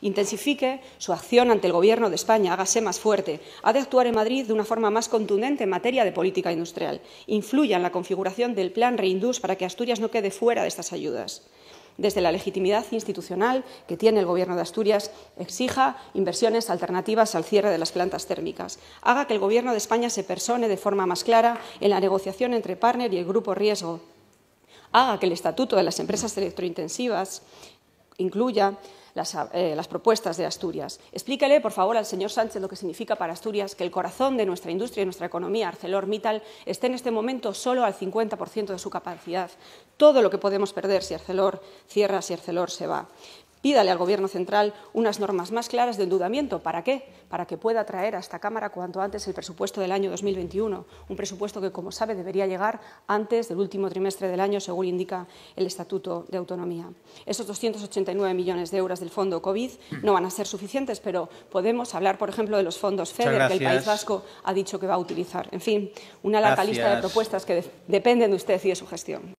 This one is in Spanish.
intensifique su acción ante el Gobierno de España, hágase más fuerte, ha de actuar en Madrid de una forma más contundente en materia de política industrial, influya en la configuración del Plan Reindus para que Asturias no quede fuera de estas ayudas desde la legitimidad institucional que tiene el Gobierno de Asturias, exija inversiones alternativas al cierre de las plantas térmicas. Haga que el Gobierno de España se persone de forma más clara en la negociación entre Partner y el Grupo Riesgo. Haga que el Estatuto de las Empresas Electrointensivas incluya eh, las, propuestas de Asturias. Explíquele, por favor, al señor Sánchez lo que significa para Asturias que el corazón de nuestra industria y nuestra economía, ArcelorMittal, esté en este momento solo al 50% de su capacidad. Todo lo que podemos perder si Arcelor cierra, si Arcelor se va pídale al Gobierno central unas normas más claras de endeudamiento. ¿Para qué? Para que pueda traer a esta Cámara cuanto antes el presupuesto del año 2021, un presupuesto que, como sabe, debería llegar antes del último trimestre del año, según indica el Estatuto de Autonomía. Esos 289 millones de euros del Fondo COVID no van a ser suficientes, pero podemos hablar, por ejemplo, de los fondos FEDER que el País Vasco ha dicho que va a utilizar. En fin, una larga lista de propuestas que dependen de usted y de su gestión.